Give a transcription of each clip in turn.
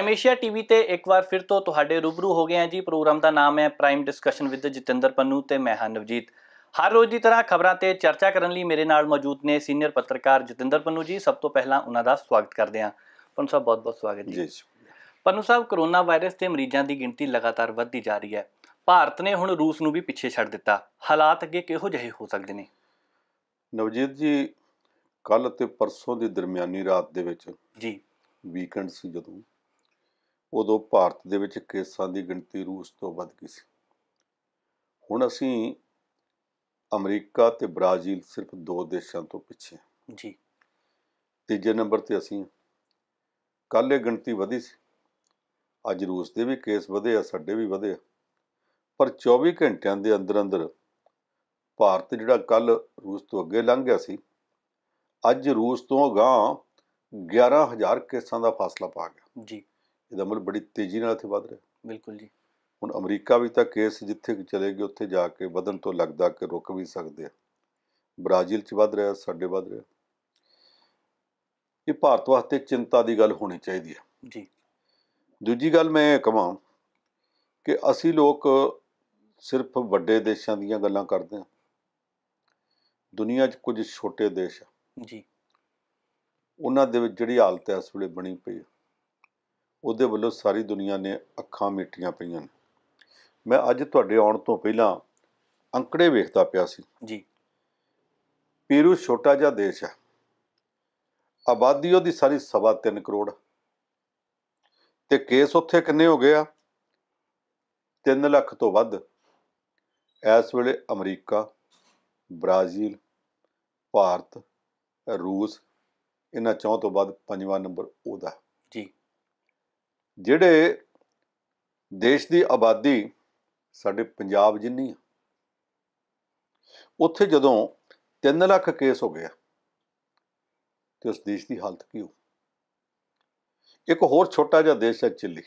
Prime Asia TV ਤੇ ਇੱਕ ਵਾਰ ਫਿਰ ਤੋਂ ਤੁਹਾਡੇ ਰੂਬਰੂ ਹੋ ਗਏ ਹਾਂ ਜੀ। ਪ੍ਰੋਗਰਾਮ ਦਾ ਨਾਮ ਹੈ prime discussion with Jatinder Pannu ਤੇ ਮੈਂ ਹਾਂ ਨਵਜੀਤ। ਹਰ ਰੋਜ਼ ਦੀ ਤਰ੍ਹਾਂ ਖਬਰਾਂ ਤੇ ਚਰਚਾ ਕਰਨ ਲਈ ਮੇਰੇ ਨਾਲ ਮੌਜੂਦ ਨੇ ਸੀਨੀਅਰ ਪੱਤਰਕਾਰ ਜਤਿੰਦਰ ਪੰਨੂ ਜੀ। ਸਭ ਤੋਂ ਪਹਿਲਾਂ ਉਹਨਾਂ ਦਾ ਸਵਾਗਤ ਕਰਦੇ ਹਾਂ। ਪੰਨੂ ਸਾਹਿਬ ਬਹੁਤ ਬਹੁਤ ਸਵਾਗਤ ਜੀ। ਪੰਨੂ ਸਾਹਿਬ ਕਰੋਨਾ ਵਾਇਰਸ ਦੇ ਮਰੀਜ਼ਾਂ ਦੀ ਗਿਣਤੀ ਲਗਾਤਾਰ ਵੱਧਦੀ ਜਾ ਰਹੀ ਹੈ। ਭਾਰਤ ਨੇ ਹੁਣ ਰੂਸ ਨੂੰ ਵੀ ਪਿੱਛੇ ਛੱਡ ਦਿੱਤਾ। ਹਾਲਾਤ ਅੱਗੇ ਕਿਹੋ ਜਿਹੇ ਹੋ ਸਕਦੇ ਨੇ? ਨਵਜੀਤ ਜੀ ਕੱਲ ਅਤੇ ਪਰਸੋਂ ਦੀ ਦਰਮਿਆਨੀ ਰਾਤ ਦੇ ਵਿੱਚ ਜੀ। ਵੀਕਐਂਡ ਸੀ ਜਦੋਂ ਉਦੋਂ ਭਾਰਤ ਦੇ ਵਿੱਚ ਕੇਸਾਂ ਦੀ ਗਿਣਤੀ ਰੂਸ ਤੋਂ ਵੱਧ ਗਈ ਸੀ। ਹੁਣ ਅਸੀਂ ਅਮਰੀਕਾ ਤੇ ਬ੍ਰਾਜ਼ੀਲ ਸਿਰਫ ਦੋ ਦੇਸ਼ਾਂ ਤੋਂ ਪਿੱਛੇ ਹਾਂ। ਜੀ। ਤੀਜੇ ਨੰਬਰ ਤੇ ਅਸੀਂ ਕੱਲ੍ਹ ਇਹ ਗਿਣਤੀ ਵਧੀ ਸੀ। ਅੱਜ ਰੂਸ ਦੇ ਵੀ ਕੇਸ ਵਧੇ ਆ ਸਾਡੇ ਵੀ ਵਧੇ ਆ। ਪਰ 24 ਘੰਟਿਆਂ ਦੇ ਅੰਦਰ ਅੰਦਰ ਭਾਰਤ ਜਿਹੜਾ ਕੱਲ ਰੂਸ ਤੋਂ ਅੱਗੇ ਲੰਘ ਗਿਆ ਸੀ ਅੱਜ ਰੂਸ ਤੋਂ ਅਗਾਂਹ 11000 ਕੇਸਾਂ ਦਾ ਫਾਸਲਾ ਪਾ ਗਿਆ। ਜੀ। ਇਹਦਾ ਮਤਲਬ ਬੜੀ ਤੇਜ਼ੀ ਨਾਲ ਇੱਥੇ ਵੱਧ ਰਿਹਾ। ਬਿਲਕੁਲ ਜੀ। ਹੁਣ ਅਮਰੀਕਾ ਵੀ ਤਾਂ ਕੇਸ ਜਿੱਥੇ ਚਲੇ ਗਏ ਉੱਥੇ ਜਾ ਕੇ ਵਧਣ ਤੋਂ ਲੱਗਦਾ ਕਿ ਰੁਕ ਵੀ ਸਕਦੇ ਆ। ਬ੍ਰਾਜ਼ੀਲ 'ਚ ਵੱਧ ਰਿਹਾ ਸਾਡੇ ਵੱਧ ਰਿਹਾ। ਇਹ ਭਾਰਤ ਵਾਸਤੇ ਚਿੰਤਾ ਦੀ ਗੱਲ ਹੋਣੀ ਚਾਹੀਦੀ ਹੈ। ਜੀ। ਦੂਜੀ ਗੱਲ ਮੈਂ ਇਹ ਕਹਾਂ ਕਿ ਅਸੀਂ ਲੋਕ ਸਿਰਫ ਵੱਡੇ ਦੇਸ਼ਾਂ ਦੀਆਂ ਗੱਲਾਂ ਕਰਦੇ ਹਾਂ। ਦੁਨੀਆ 'ਚ ਕੁਝ ਛੋਟੇ ਦੇਸ਼ ਆ। ਜੀ। ਉਹਨਾਂ ਦੇ ਵਿੱਚ ਜਿਹੜੀ ਹਾਲਤ ਇਸ ਵੇਲੇ ਬਣੀ ਪਈ ਹੈ। ਉਹਦੇ ਵੱਲੋਂ ਸਾਰੀ ਦੁਨੀਆ ਨੇ ਅੱਖਾਂ ਮੀਟੀਆਂ ਪਈਆਂ ਨੇ। ਮੈਂ ਅੱਜ ਤੁਹਾਡੇ ਆਉਣ ਤੋਂ ਪਹਿਲਾਂ ਅੰਕੜੇ ਵੇਖਦਾ ਪਿਆ ਸੀ। ਜੀ। ਪੀਰੂ ਛੋਟਾ ਜਿਹਾ ਦੇਸ਼ ਹੈ। ਆਬਾਦੀ ਉਹਦੀ ਸਾਰੀ ਸਵਾ ਤਿੰਨ ਕਰੋੜ ਤੇ ਕੇਸ ਉੱਥੇ ਕਿੰਨੇ ਹੋ ਗਏ ਆ? 3 ਲੱਖ ਤੋਂ ਵੱਧ। ਇਸ ਵੇਲੇ ਅਮਰੀਕਾ ਬ੍ਰਾਜ਼ੀਲ ਭਾਰਤ ਰੂਸ ਇਹਨਾਂ ਚੌਂ ਤੋਂ ਬਾਅਦ ਪੰਜਵਾਂ ਨੰਬਰ ਉਹਦਾ ਜਿਹੜੇ ਦੇਸ਼ ਦੀ ਆਬਾਦੀ ਸਾਡੇ ਪੰਜਾਬ ਜਿੰਨੀ ਆ ਉੱਥੇ ਜਦੋਂ 3 ਲੱਖ ਕੇਸ ਹੋ ਗਏ ਆ, ਤੇ ਉਸ ਦੇਸ਼ ਦੀ ਹਾਲਤ ਕੀ ਹੋ ਇੱਕ ਹੋਰ ਛੋਟਾ ਜਿਹਾ ਦੇਸ਼ ਹੈ ਚਿਲੀ।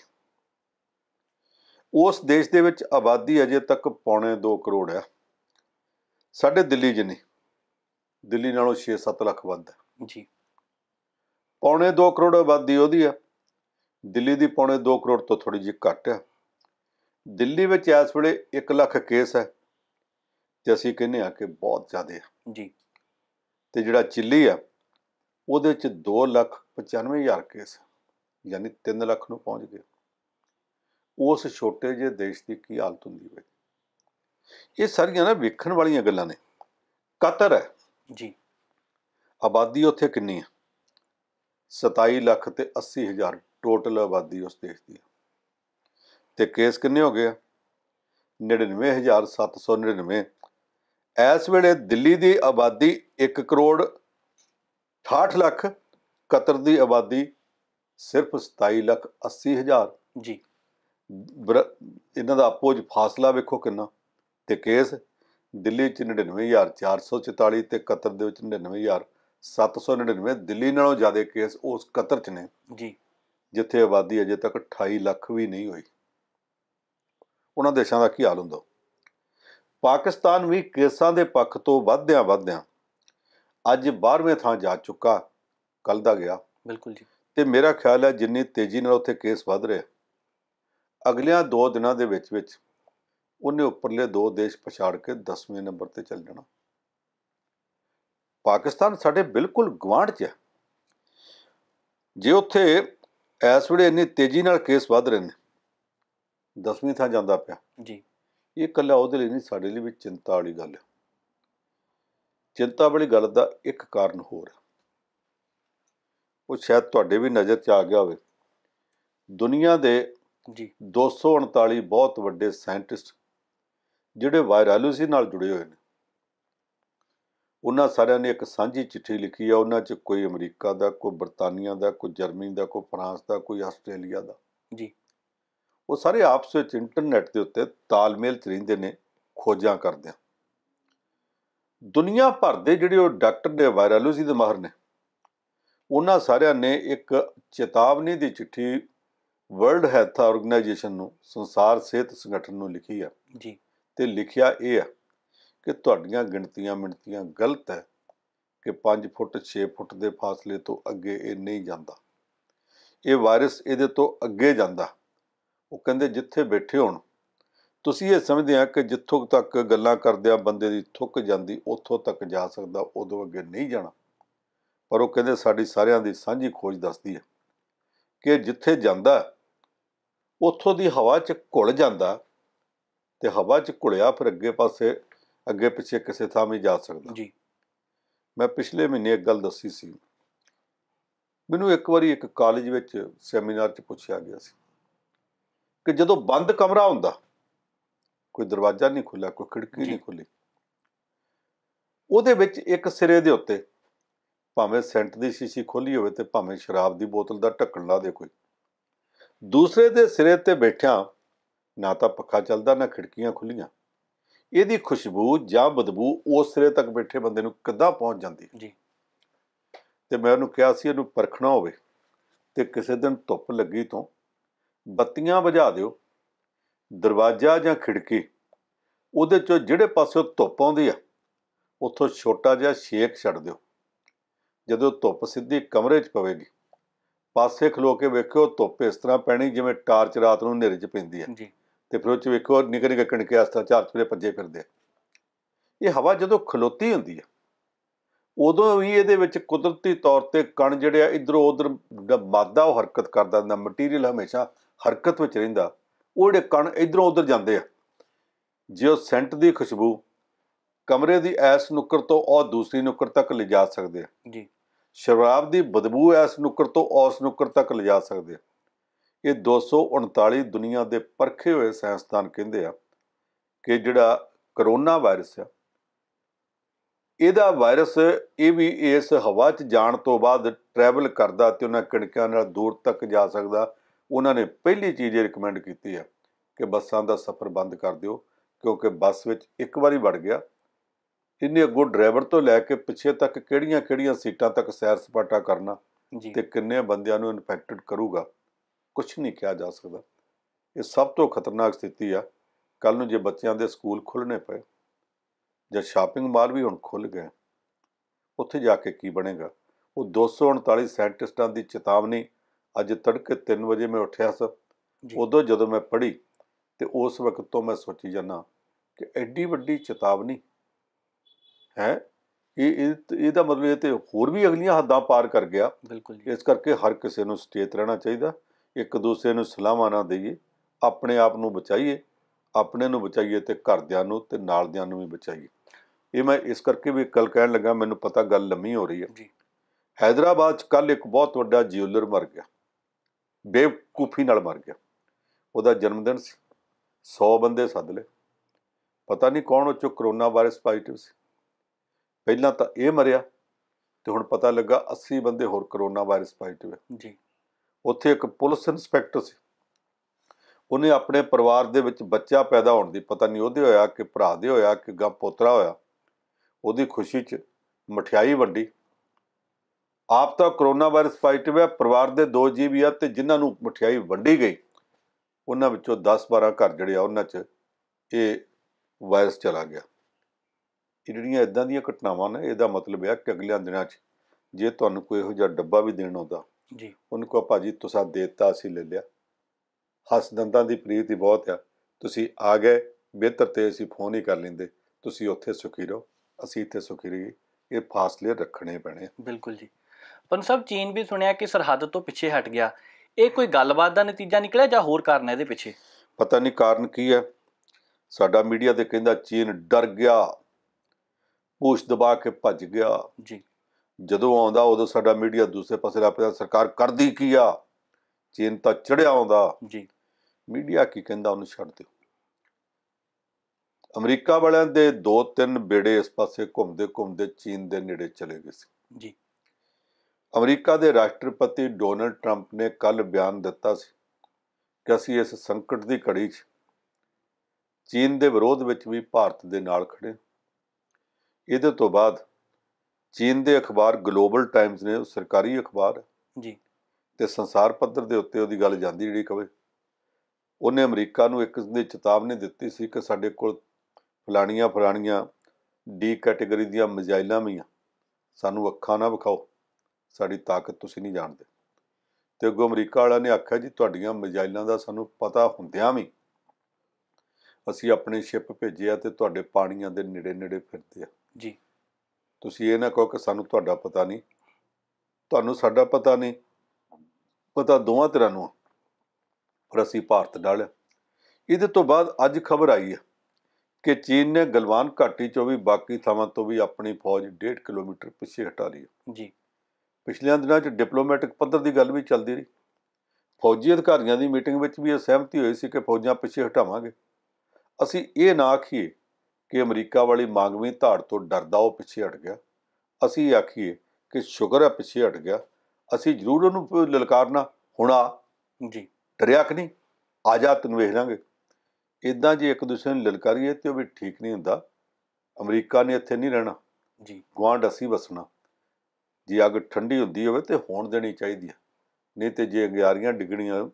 ਉਸ ਦੇਸ਼ ਦੇ ਵਿੱਚ ਆਬਾਦੀ ਅਜੇ ਤੱਕ ਪੌਣੇ 2 ਕਰੋੜ ਹੈ ਸਾਡੇ ਦਿੱਲੀ ਜਿੰਨੀ ਦਿੱਲੀ ਨਾਲੋਂ 6-7 ਲੱਖ ਵੱਧ ਹੈ ਜੀ। ਪੌਣੇ 2 ਕਰੋੜ ਆਬਾਦੀ ਉਹਦੀ ਆ ਦਿੱਲੀ ਦੀ ਪੌਣੇ 2 ਕਰੋੜ ਤੋਂ ਥੋੜੀ ਜਿਹੀ ਘੱਟ ਆ। ਦਿੱਲੀ ਵਿੱਚ ਇਸ ਵੇਲੇ 1 ਲੱਖ ਕੇਸ ਹੈ ਤੇ ਅਸੀਂ ਕਹਿੰਦੇ ਆ ਕਿ ਬਹੁਤ ਜ਼ਿਆਦਾ ਆ। ਜੀ। ਤੇ ਜਿਹੜਾ ਚਿੱਲੀ ਆ ਉਹਦੇ ਚ 2 ਲੱਖ 95 ਹਜ਼ਾਰ ਕੇਸ ਆ, ਯਾਨੀ 3 ਲੱਖ ਨੂੰ ਪਹੁੰਚ ਗਏ। ਉਸ ਛੋਟੇ ਜਿਹੇ ਦੇਸ਼ ਦੀ ਕੀ ਹਾਲਤ ਹੁੰਦੀ ਹੋਵੇ? ਇਹ ਸਾਰੀਆਂ ਨਾ ਵੇਖਣ ਵਾਲੀਆਂ ਗੱਲਾਂ ਨੇ। ਕਤਰ ਹੈ। ਜੀ। ਆਬਾਦੀ ਉੱਥੇ ਕਿੰਨੀ ਹੈ 27 ਲੱਖ ਤੇ 80 ਹਜ਼ਾਰ ਟੋਟਲ ਆਬਾਦੀ ਉਸ ਦੇਸ਼ ਦੀ। ਤੇ ਕੇਸ ਕਿੰਨੇ ਹੋ ਗਏ ਆ? 99799 ਇਸ ਵੇਲੇ ਦਿੱਲੀ ਦੀ ਆਬਾਦੀ 1 ਕਰੋੜ 68 ਲੱਖ ਕਤਰ ਦੀ ਆਬਾਦੀ ਸਿਰਫ 27 ਲੱਖ 80 ਹਜ਼ਾਰ। ਜੀ। ਇਹਨਾਂ ਦਾ ਆਪੋ 'ਚ ਫਾਸਲਾ ਵੇਖੋ ਕਿੰਨਾ। ਤੇ ਕੇਸ ਦਿੱਲੀ ਚ 99444 ਤੇ ਕਤਰ ਦੇ ਵਿੱਚ 99799 ਦਿੱਲੀ ਨਾਲੋਂ ਜ਼ਿਆਦਾ ਕੇਸ ਉਸ ਕਤਰ ਚ ਨੇ। ਜੀ। ਜਿੱਥੇ ਆਬਾਦੀ ਅਜੇ ਤੱਕ 28 ਲੱਖ ਵੀ ਨਹੀਂ ਹੋਈ। ਉਹਨਾਂ ਦੇਸ਼ਾਂ ਦਾ ਕੀ ਹਾਲ ਹੁੰਦਾ? ਪਾਕਿਸਤਾਨ ਵੀ ਕੇਸਾਂ ਦੇ ਪੱਖ ਤੋਂ ਵਧਦਿਆਂ ਵਧਦਿਆਂ ਅੱਜ 12ਵੇਂ ਥਾਂ ਜਾ ਚੁੱਕਾ ਕੱਲ ਦਾ ਗਿਆ। ਬਿਲਕੁਲ ਜੀ। ਤੇ ਮੇਰਾ ਖਿਆਲ ਹੈ ਜਿੰਨੀ ਤੇਜ਼ੀ ਨਾਲ ਉੱਥੇ ਕੇਸ ਵੱਧ ਰਹੇ ਅਗਲਿਆਂ 2 ਦਿਨਾਂ ਦੇ ਵਿੱਚ ਵਿੱਚ ਉਹਨੇ ਉੱਪਰਲੇ ਦੋ ਦੇਸ਼ ਪਛਾੜ ਕੇ 10ਵੇਂ ਨੰਬਰ ਤੇ ਚੱਲ ਜਾਣਾ। ਪਾਕਿਸਤਾਨ ਸਾਡੇ ਬਿਲਕੁਲ ਗੁਆਂਢ 'ਚ ਹੈ। ਜੇ ਉੱਥੇ ਇਸ ਵੇਲੇ ਇੰਨੀ ਤੇਜ਼ੀ ਨਾਲ ਕੇਸ ਵੱਧ ਰਹੇ ਨੇ। 10ਵੀਂ ਥਾਂ ਜਾਂਦਾ ਪਿਆ। ਜੀ। ਇਹ ਇਕੱਲਾ ਉਹਦੇ ਲਈ ਨਹੀਂ ਸਾਡੇ ਲਈ ਵੀ ਚਿੰਤਾ ਵਾਲੀ ਗੱਲ ਹੈ। ਚਿੰਤਾ ਵਾਲੀ ਗੱਲ ਦਾ ਇੱਕ ਕਾਰਨ ਹੋਰ ਹੈ। ਉਹ ਸ਼ਾਇਦ ਤੁਹਾਡੇ ਵੀ ਨਜ਼ਰ 'ਚ ਆ ਗਿਆ ਹੋਵੇ। ਦੁਨੀਆ ਦੇ ਜੀ। 239 ਬਹੁਤ ਵੱਡੇ ਸਾਇੰਟਿਸਟ ਜਿਹੜੇ ਵਾਇਰੋਲੋਜੀ ਨਾਲ ਜੁੜੇ ਹੋਏ ਨੇ। ਉਹਨਾਂ ਸਾਰਿਆਂ ਨੇ ਇੱਕ ਸਾਂਝੀ ਚਿੱਠੀ ਲਿਖੀ ਆ ਉਹਨਾਂ 'ਚ ਕੋਈ ਅਮਰੀਕਾ ਦਾ ਕੋਈ ਬਰਤਾਨੀਆ ਦਾ ਕੋਈ ਜਰਮਨੀ ਦਾ ਕੋਈ ਫਰਾਂਸ ਦਾ ਕੋਈ ਆਸਟ੍ਰੇਲੀਆ ਦਾ। ਜੀ। ਉਹ ਸਾਰੇ ਆਪਸ ਵਿੱਚ ਇੰਟਰਨੈਟ ਦੇ ਉੱਤੇ ਤਾਲਮੇਲ 'ਚ ਰਹਿੰਦੇ ਨੇ ਖੋਜਾਂ ਕਰਦੇ ਆ। ਦੁਨੀਆ ਭਰ ਦੇ ਜਿਹੜੇ ਉਹ ਡਾਕਟਰ ਨੇ ਵਾਇਰੋਲੋਜੀ ਦੇ ਮਾਹਰ ਨੇ ਉਹਨਾਂ ਸਾਰਿਆਂ ਨੇ ਇੱਕ ਚੇਤਾਵਨੀ ਦੀ ਚਿੱਠੀ ਵਰਲਡ ਹੈਲਥ ਆਰਗੇਨਾਈਜੇਸ਼ਨ ਨੂੰ ਸੰਸਾਰ ਸਿਹਤ ਸੰਗਠਨ ਨੂੰ ਲਿਖੀ ਆ। ਜੀ। ਤੇ ਲਿਖਿਆ ਇਹ ਆ ਕਿ ਤੁਹਾਡੀਆਂ ਗਿਣਤੀਆਂ ਮਿਣਤੀਆਂ ਗਲਤ ਹੈ ਕਿ 5 ਫੁੱਟ 6 ਫੁੱਟ ਦੇ ਫਾਸਲੇ ਤੋਂ ਅੱਗੇ ਇਹ ਨਹੀਂ ਜਾਂਦਾ। ਇਹ ਵਾਇਰਸ ਇਹਦੇ ਤੋਂ ਅੱਗੇ ਜਾਂਦਾ। ਉਹ ਕਹਿੰਦੇ ਜਿੱਥੇ ਬੈਠੇ ਹੋਣ। ਤੁਸੀਂ ਇਹ ਸਮਝਦੇ ਆ ਕਿ ਜਿੱਥੋਂ ਤੱਕ ਗੱਲਾਂ ਕਰਦਿਆਂ ਬੰਦੇ ਦੀ ਥੁੱਕ ਜਾਂਦੀ, ਉੱਥੋਂ ਤੱਕ ਜਾ ਸਕਦਾ, ਉਦੋਂ ਅੱਗੇ ਨਹੀਂ ਜਾਣਾ। ਪਰ ਉਹ ਕਹਿੰਦੇ ਸਾਡੀ ਸਾਰਿਆਂ ਦੀ ਸਾਂਝੀ ਖੋਜ ਦੱਸਦੀ ਹੈ ਕਿ ਜਿੱਥੇ ਜਾਂਦਾ, ਉੱਥੋਂ ਦੀ ਹਵਾ 'ਚ ਘੁਲ ਜਾਂਦਾ ਤੇ ਹਵਾ 'ਚ ਘੁਲਿਆ, ਫਿਰ ਅੱਗੇ ਪਾਸੇ ਅੱਗੇ ਪਿੱਛੇ ਕਿਸੇ ਥਾਂ ਵੀ ਜਾ ਸਕਦਾ। ਜੀ। ਮੈਂ ਪਿਛਲੇ ਮਹੀਨੇ ਇੱਕ ਗੱਲ ਦੱਸੀ ਸੀ। ਮੈਨੂੰ ਇੱਕ ਵਾਰੀ ਇੱਕ ਕਾਲਜ ਵਿੱਚ ਸੈਮੀਨਾਰ 'ਚ ਪੁੱਛਿਆ ਗਿਆ ਸੀ ਕਿ ਜਦੋਂ ਬੰਦ ਕਮਰਾ ਹੁੰਦਾ ਕੋਈ ਦਰਵਾਜ਼ਾ ਨਹੀਂ ਖੁੱਲਾ ਕੋਈ ਖਿੜਕੀ। ਨਹੀਂ ਖੁੱਲੀ ਉਹਦੇ ਵਿੱਚ ਇੱਕ ਸਿਰੇ ਦੇ ਉੱਤੇ ਭਾਵੇਂ ਸੈਂਟ ਦੀ ਸ਼ੀਸ਼ੀ ਖੋਲੀ ਹੋਵੇ ਤੇ ਭਾਵੇਂ ਸ਼ਰਾਬ ਦੀ ਬੋਤਲ ਦਾ ਢੱਕਣ ਲਾ ਦੇ ਕੋਈ। ਦੂਸਰੇ ਦੇ ਸਿਰੇ ਤੇ ਬੈਠਿਆਂ ਨਾ ਤਾਂ ਪੱਖਾ ਚੱਲਦਾ ਨਾ ਖਿੜਕੀਆਂ ਖੁੱਲੀਆਂ ਇਹਦੀ ਖੁਸ਼ਬੂ ਜਾਂ ਬਦਬੂ ਉਸ ਸਿਰੇ ਤੱਕ ਬੈਠੇ ਬੰਦੇ ਨੂੰ ਕਿੱਦਾਂ ਪਹੁੰਚ ਜਾਂਦੀ ਹੈ? ਜੀ। ਤੇ ਮੈਂ ਉਹਨੂੰ ਕਿਹਾ ਸੀ ਇਹਨੂੰ ਪਰਖਣਾ ਹੋਵੇ ਤੇ ਕਿਸੇ ਦਿਨ ਧੁੱਪ ਲੱਗੀ ਤੋਂ ਬੱਤੀਆਂ ਬੁਝਾ ਦਿਓ ਦਰਵਾਜ਼ਾ ਜਾਂ ਖਿੜਕੀ ਉਹਦੇ ਚੋਂ ਜਿਹੜੇ ਪਾਸਿਓਂ ਧੁੱਪ ਆਉਂਦੀ ਆ ਉੱਥੋਂ ਛੋਟਾ ਜਿਹਾ ਛੇਕ ਛੱਡ ਦਿਓ। ਜਦੋਂ ਧੁੱਪ ਸਿੱਧੀ ਕਮਰੇ 'ਚ ਪਵੇਗੀ ਪਾਸੇ ਖਲੋ ਕੇ ਵੇਖਿਓ ਧੁੱਪ ਇਸ ਤਰ੍ਹਾਂ ਪੈਣੀ ਜਿਵੇਂ ਟਾਰਚ ਰਾਤ ਨੂੰ ਹਨੇਰੇ 'ਚ ਪੈਂਦੀ ਹੈ। ਜੀ। ਤੇ ਫਿਰ ਉਹ 'ਚ ਵੇਖੋ ਨਿੱਕੇ ਨਿੱਕੇ ਕਣਕੇ ਤਰ੍ਹਾਂ ਚਾਰ ਚੁਰੇ ਭੱਜੇ ਫਿਰਦੇ ਆ। ਇਹ ਹਵਾ ਜਦੋਂ ਖਲੋਤੀ ਹੁੰਦੀ ਹੈ ਉਦੋਂ ਵੀ ਇਹਦੇ ਵਿੱਚ ਕੁਦਰਤੀ ਤੌਰ ਤੇ ਕਣ ਜਿਹੜੇ ਆ ਇਧਰੋਂ ਉਧਰ ਮਾਦਾ ਉਹ ਹਰਕਤ ਕਰਦਾ ਹੁੰਦਾ ਮਟੀਰੀਅਲ ਹਮੇਸ਼ਾ ਹਰਕਤ ਵਿੱਚ ਰਹਿੰਦਾ ਉਹ ਜਿਹੜੇ ਕਣ ਇਧਰੋਂ ਉਧਰ ਜਾਂਦੇ ਆ। ਜੇ ਉਹ ਸੈਂਟ ਦੀ ਖੁਸ਼ਬੂ ਕਮਰੇ ਦੀ ਐਸ ਨੁੱਕਰ ਤੋਂ ਉਹ ਦੂਸਰੀ ਨੁੱਕਰ ਤੱਕ ਲਿਜਾ ਸਕਦੇ ਆ। ਜੀ। ਸ਼ਰਾਬ ਦੀ ਬਦਬੂ ਐਸ ਨੁੱਕਰ ਤੋਂ ਉਸ ਨੁੱਕਰ ਤੱਕ ਲਿਜਾ ਸਕਦੇ ਆ। ਇਹ 239 ਦੁਨੀਆ ਦੇ ਪਰਖੇ ਹੋਏ ਸਾਇੰਸਦਾਨ ਕਹਿੰਦੇ ਆ ਕਿ ਜਿਹੜਾ ਕਰੋਨਾ ਵਾਇਰਸ ਆ ਇਹਦਾ ਵਾਇਰਸ ਇਹ ਵੀ ਇਸ ਹਵਾ 'ਚ ਜਾਣ ਤੋਂ ਬਾਅਦ ਟਰੈਵਲ ਕਰਦਾ ਤੇ ਉਹਨਾਂ ਕਣਕਾਂ ਨਾਲ ਦੂਰ ਤੱਕ ਜਾ ਸਕਦਾ ਉਹਨਾਂ ਨੇ ਪਹਿਲੀ ਚੀਜ਼ ਇਹ ਰეკਮੈਂਡ ਕੀਤੀ ਹੈ ਕਿ ਬੱਸਾਂ ਦਾ ਸਫ਼ਰ ਬੰਦ ਕਰ ਦਿਓ ਕਿਉਂਕਿ ਬੱਸ ਵਿੱਚ ਇੱਕ ਵਾਰੀ ਵੜ ਗਿਆ। ਇਹਨੇ ਅੱਗੋਂ ਡਰਾਈਵਰ ਤੋਂ ਲੈ ਕੇ ਪਿੱਛੇ ਤੱਕ ਕਿਹੜੀਆਂ-ਕਿਹੜੀਆਂ ਸੀਟਾਂ ਤੱਕ ਸੈਰ ਸਪਾਟਾ ਕਰਨਾ ਤੇ ਕਿੰਨੇ ਬੰਦਿਆਂ ਨੂੰ ਇਨਫੈਕਟਡ ਕਰੂਗਾ। ਕੁਝ ਨਹੀਂ ਕਿਹਾ ਜਾ ਸਕਦਾ। ਇਹ ਸਭ ਤੋਂ ਖਤਰਨਾਕ ਸਥਿਤੀ ਆ। ਕੱਲ ਨੂੰ ਜੇ ਬੱਚਿਆਂ ਦੇ ਸਕੂਲ ਖੁੱਲ੍ਹਣੇ ਪਏ ਜਾਂ ਸ਼ਾਪਿੰਗ ਮਾਲ ਵੀ ਹੁਣ ਖੁੱਲ ਗਏ ਉੱਥੇ ਜਾ ਕੇ ਕੀ ਬਣੇਗਾ? ਉਹ 239 ਸਾਇੰਟਿਸਟਾਂ ਦੀ ਚੇਤਾਵਨੀ ਅੱਜ ਤੜਕੇ 3 ਵਜੇ ਮੈਂ ਉੱਠਿਆ ਸੀ। ਜੀ। ਉਦੋਂ ਜਦੋਂ ਮੈਂ ਪੜ੍ਹੀ ਤੇ ਉਸ ਵਕਤ ਤੋਂ ਮੈਂ ਸੋਚੀ ਜਾਂਦਾ ਕਿ ਐਡੀ ਵੱਡੀ ਚੇਤਾਵਨੀ ਹੈ? ਇਹ ਇਹ- ਇਹਦਾ ਮਤਲਬ ਇਹ ਤੇ ਹੋਰ ਵੀ ਅਗਲੀਆਂ ਹੱਦਾਂ ਪਾਰ ਕਰ ਗਿਆ। ਬਿਲਕੁਲ ਇਸ ਕਰਕੇ ਹਰ ਕਿਸੇ ਨੂੰ ਸਟੇਟ ਰਹਿਣਾ ਚਾਹੀਦਾ। ਇੱਕ ਦੂਸਰੇ ਨੂੰ ਸਲਾਹਾਂ ਨਾ ਦਈਏ ਆਪਣੇ ਆਪ ਨੂੰ ਬਚਾਈਏ ਆਪਣੇ ਨੂੰ ਬਚਾਈਏ ਤੇ ਘਰਦਿਆਂ ਨੂੰ ਤੇ ਨਾਲਦਿਆਂ ਨੂੰ ਵੀ ਬਚਾਈਏ। ਇਹ ਮੈਂ ਇਸ ਕਰਕੇ ਵੀ ਕੱਲ ਕਹਿਣ ਲੱਗਾ ਮੈਨੂੰ ਪਤਾ ਗੱਲ ਲੰਮੀ ਹੋ ਰਹੀ ਹੈ। ਜੀ। ਹੈਦਰਾਬਾਦ 'ਚ ਕੱਲ ਇੱਕ ਬਹੁਤ ਵੱਡਾ ਜਿਊਲਰ ਮਰ ਗਿਆ। ਬੇਵਕੂਫੀ ਨਾਲ ਮਰ ਗਿਆ। ਉਹਦਾ ਜਨਮ ਦਿਨ ਸੀ 100 ਬੰਦੇ ਸੱਦ ਲਏ। ਪਤਾ ਨਹੀਂ ਕੌਣ ਉਹ ਚੋਂ ਕਰੋਨਾ ਵਾਇਰਸ ਪੋਜ਼ਿਟਿਵ ਸੀ। ਪਹਿਲਾਂ ਤਾਂ ਇਹ ਮਰਿਆ ਤੇ ਹੁਣ ਪਤਾ ਲੱਗਾ 80 ਬੰਦੇ ਹੋਰ ਕਰੋਨਾ ਵਾਇਰਸ ਪੋਜ਼ਿਟਿਵ ਹੈ ਜੀ। ਉੱਥੇ ਇੱਕ ਪੁਲਿਸ ਇੰਸਪੈਕਟਰ ਸੀ। ਉਹਨੇ ਆਪਣੇ ਪਰਿਵਾਰ ਦੇ ਵਿੱਚ ਬੱਚਾ ਪੈਦਾ ਹੋਣ ਦੀ, ਪਤਾ ਨਹੀਂ ਉਹਦੇ ਹੋਇਆ ਕਿ ਭਰਾ ਦੇ ਹੋਇਆ ਕਿ ਗਾ ਪੋਤਰਾ ਹੋਇਆ, ਉਹਦੀ ਖੁਸ਼ੀ 'ਚ ਮਠਿਆਈ ਵੰਡੀ। ਆਪ ਤਾਂ ਕਰੋਨਾ ਵਾਇਰਸ ਪੋਜ਼ਿਟਿਵ ਹੈ ਪਰਿਵਾਰ ਦੇ ਦੋ ਜੀਵ ਆ ਤੇ ਜਿਨ੍ਹਾਂ ਨੂੰ ਮਠਿਆਈ ਵੰਡੀ ਗਈ, ਉਹਨਾਂ ਵਿੱਚੋਂ 10-12 ਘਰ ਜਿਹੜੇ ਆ, ਉਹਨਾਂ 'ਚ ਇਹ ਵਾਇਰਸ ਚਲਾ ਗਿਆ। ਇਹ ਜਿਹੜੀਆਂ ਇਦਾਂ ਦੀਆਂ ਘਟਨਾਵਾਂ ਨੇ, ਇਹਦਾ ਮਤਲਬ ਇਹ ਆ ਕਿ ਅਗਲਿਆਂ ਦਿਨਾਂ 'ਚ ਜੇ ਤੁਹਾਨੂੰ ਕੋਈ ਇਹੋ ਜਿਹਾ ਡੱਬਾ ਵੀ ਦੇਣ ਆਉਂਦਾ ਜੀ। ਉਹਨੂੰ ਭਾਜੀ ਤੁਸੀਂ ਦੇਤਾ ਅਸੀਂ ਲੈ ਲਿਆ। ਹੱਸ ਦੰਦਾਂ ਦੀ ਪ੍ਰੀਤ ਹੀ ਬਹੁਤ ਆ। ਤੁਸੀਂ ਆ ਗਏ ਬਿਹਤਰ ਤੇ ਅਸੀਂ ਫੋਨ ਹੀ ਕਰ ਲੈਂਦੇ। ਤੁਸੀਂ ਉੱਥੇ ਸੁਖੀ ਰਹੋ। ਅਸੀਂ ਇੱਥੇ ਸੁਖੀ ਰਹੀਏ। ਇਹ ਫਾਸਲੇ ਰੱਖਣੇ ਪੈਣੇ। ਬਿਲਕੁਲ ਜੀ। ਪਰ ਸਾਹਿਬ ਚੀਨ ਵੀ ਸੁਣਿਆ ਕਿ ਸਰਹੱਦ ਤੋਂ ਪਿੱਛੇ ਹਟ ਗਿਆ। ਇਹ ਕੋਈ ਗੱਲਬਾਤ ਦਾ ਨਤੀਜਾ ਨਿਕਲਿਆ ਜਾਂ ਹੋਰ ਕਾਰਨ ਹੈ ਇਹਦੇ ਪਿੱਛੇ? ਪਤਾ ਨਹੀਂ ਕਾਰਨ ਕੀ ਹੈ। ਸਾਡਾ ਮੀਡੀਆ ਤੇ ਕਹਿੰਦਾ ਚੀਨ ਡਰ ਗਿਆ। ਪੂਛ ਦਬਾ ਕੇ ਭੱਜ ਗਿਆ। ਜੀ। ਜਦੋਂ ਆਉਂਦਾ ਉਦੋਂ ਸਾਡਾ ਮੀਡੀਆ ਦੂਸਰੇ ਪਾਸੇ ਲੱਪਦਾ ਸਰਕਾਰ ਕਰਦੀ ਕੀ ਆ? ਚੀਨ ਤਾਂ ਚੜਿਆ ਆਉਂਦਾ। ਜੀ। ਮੀਡੀਆ ਕੀ ਕਹਿੰਦਾ ਉਹਨੂੰ ਛੱਡ ਦਿਓ। ਅਮਰੀਕਾ ਵਾਲਿਆਂ ਦੇ ਦੋ ਤਿੰਨ ਬੇੜੇ ਇਸ ਪਾਸੇ ਘੁੰਮਦੇ ਘੁੰਮਦੇ ਚੀਨ ਦੇ ਨੇੜੇ ਚਲੇ ਗਏ ਸੀ। ਜੀ। ਅਮਰੀਕਾ ਦੇ ਰਾਸ਼ਟਰਪਤੀ ਡੋਨਲਡ ਟਰੰਪ ਨੇ ਕੱਲ ਬਿਆਨ ਦਿੱਤਾ ਸੀ ਕਿ ਅਸੀਂ ਇਸ ਸੰਕਟ ਦੀ ਘੜੀ 'ਚ ਚੀਨ ਦੇ ਵਿਰੋਧ ਵਿੱਚ ਵੀ ਭਾਰਤ ਦੇ ਨਾਲ ਖੜੇ। ਇਹਦੇ ਤੋਂ ਬਾਅਦ ਚੀਨ ਦੇ ਅਖਬਾਰ ਗਲੋਬਲ ਟਾਈਮਜ਼ ਨੇ ਉਹ ਸਰਕਾਰੀ ਅਖਬਾਰ ਜੀ। ਤੇ ਸੰਸਾਰ ਪੱਧਰ ਦੇ ਉੱਤੇ ਉਹਦੀ ਗੱਲ ਜਾਂਦੀ ਜਿਹੜੀ ਕਵੇ। ਉਹਨੇ ਅਮਰੀਕਾ ਨੂੰ ਇੱਕ ਦੀ ਚੇਤਾਵਨੀ ਦਿੱਤੀ ਸੀ ਕਿ ਸਾਡੇ ਕੋਲ ਫਲਾਣੀਆਂ ਫਲਾਣੀਆਂ ਡੀ ਕੈਟਾਗਰੀ ਦੀਆਂ ਮਿਜ਼ਾਈਲਾਂ ਵੀ ਆ। ਸਾਨੂੰ ਅੱਖਾਂ ਨਾ ਵਿਖਾਓ। ਸਾਡੀ ਤਾਕਤ ਤੁਸੀਂ ਨਹੀਂ ਜਾਣਦੇ। ਤੇ ਅੱਗੋਂ ਅਮਰੀਕਾ ਵਾਲਿਆਂ ਨੇ ਆਖਿਆ ਜੀ ਤੁਹਾਡੀਆਂ ਮਿਜ਼ਾਈਲਾਂ ਦਾ ਸਾਨੂੰ ਪਤਾ ਹੁੰਦਿਆਂ ਵੀ ਅਸੀਂ ਆਪਣੇ ਸ਼ਿਪ ਭੇਜੇ ਆ ਤੇ ਤੁਹਾਡੇ ਪਾਣੀਆਂ ਦੇ ਨੇੜੇ ਨੇੜੇ ਫਿਰਦੇ ਆ। ਜੀ। ਤੁਸੀਂ ਇਹ ਨਾ ਕਹੋ ਕਿ ਸਾਨੂੰ ਤੁਹਾਡਾ ਪਤਾ ਨਹੀਂ ਤੁਹਾਨੂੰ ਸਾਡਾ ਪਤਾ ਨਹੀਂ ਪਤਾ ਦੋਵਾਂ ਤਰ੍ਹਾਂ ਨੂੰ। ਪਰ ਅਸੀਂ ਭਾਰਤ ਨਾਲ। ਇਹਦੇ ਤੋਂ ਬਾਅਦ ਅੱਜ ਖਬਰ ਆਈ ਹੈ ਕਿ ਚੀਨ ਨੇ ਗਲਵਾਨ ਘਾਟੀ ਚੋਂ ਵੀ ਬਾਕੀ ਥਾਵਾਂ ਤੋਂ ਵੀ ਆਪਣੀ ਫੌਜ 1.5 ਕਿਲੋਮੀਟਰ ਪਿੱਛੇ ਹਟਾ ਲਈ ਹੈ। ਜੀ ਪਿਛਲੀਆਂ ਦਿਨਾਂ 'ਚ ਡਿਪਲੋਮੈਟਿਕ ਪੱਧਰ ਦੀ ਗੱਲ ਵੀ ਚੱਲਦੀ ਰਹੀ ਫੌਜੀ ਅਧਿਕਾਰੀਆਂ ਦੀ ਮੀਟਿੰਗ ਵਿੱਚ ਵੀ ਇਹ ਸਹਿਮਤੀ ਹੋਈ ਸੀ ਕਿ ਫੌਜਾਂ ਪਿੱਛੇ ਹਟਾਵਾਂਗੇ ਅਸੀਂ ਇਹ ਨਾ ਆਖੀਏ ਕਿ ਅਮਰੀਕਾ ਵਾਲੀ ਮੰਗਵੀਂ ਧਾੜ ਤੋਂ ਡਰਦਾ ਉਹ ਪਿੱਛੇ ਹਟ ਗਿਆ। ਅਸੀਂ ਆਖੀਏ ਕਿ ਸ਼ੁਕਰ ਹੈ ਪਿੱਛੇ ਹਟ ਗਿਆ। ਅਸੀਂ ਜ਼ਰੂਰ ਉਹਨੂੰ ਲਲਕਾਰਨਾ। ਹੁਣ ਆ। ਜੀ। ਡਰਿਆ ਕਿ ਨਹੀਂ? ਆ ਜਾ ਤੈਨੂੰ ਵੇਖ ਲਾਂਗੇ। ਇਦਾਂ ਜੇ ਇੱਕ ਦੂਸਰੇ ਨੂੰ ਲਲਕਾਰੀਏ ਤੇ ਉਹ ਵੀ ਠੀਕ ਨਹੀਂ ਹੁੰਦਾ। ਅਮਰੀਕਾ ਨੇ ਇੱਥੇ ਨਹੀਂ ਰਹਿਣਾ। ਜੀ। ਗੁਆਂਢ ਅਸੀਂ ਵਸਣਾ। ਜੇ ਅੱਗ ਠੰਡੀ ਹੁੰਦੀ ਹੋਵੇ ਤੇ ਹੋਣ ਦੇਣੀ ਚਾਹੀਦੀ ਹੈ ਨਹੀਂ ਤੇ ਜੇ ਅੰਗਿਆਰੀਆਂ ਡਿੱਗਣੀਆਂ